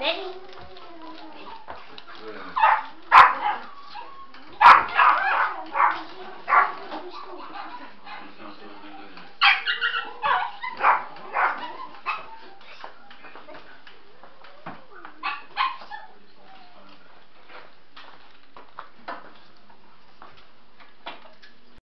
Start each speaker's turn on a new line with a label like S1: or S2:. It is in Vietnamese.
S1: Ready?